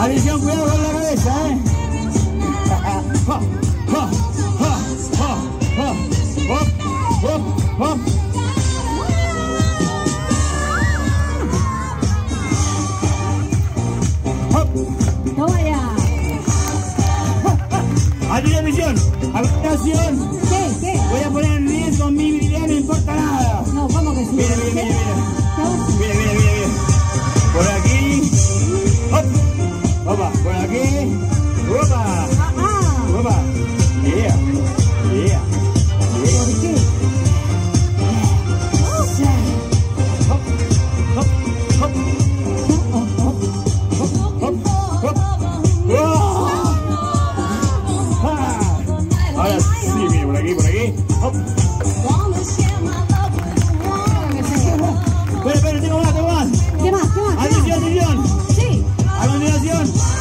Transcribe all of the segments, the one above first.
Atención, cuidado con la cabeza, ¿eh? Toma ya. Atención, atención. ¿Qué? ¿Qué? Voy a poner en riesgo mi vida, no importa nada. No, ¿cómo que sí? Mira, mira, mira, mira. Mira, mira, mira, mira. Por aquí.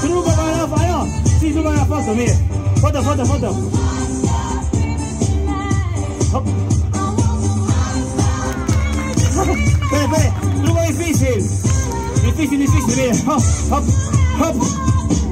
Se vai lá, vai, ó. Se não ganhar, faça Foda, foda, foda. volta. Peraí, peraí. Não é difícil. Difícil, difícil mesmo. Hop, hop, hop.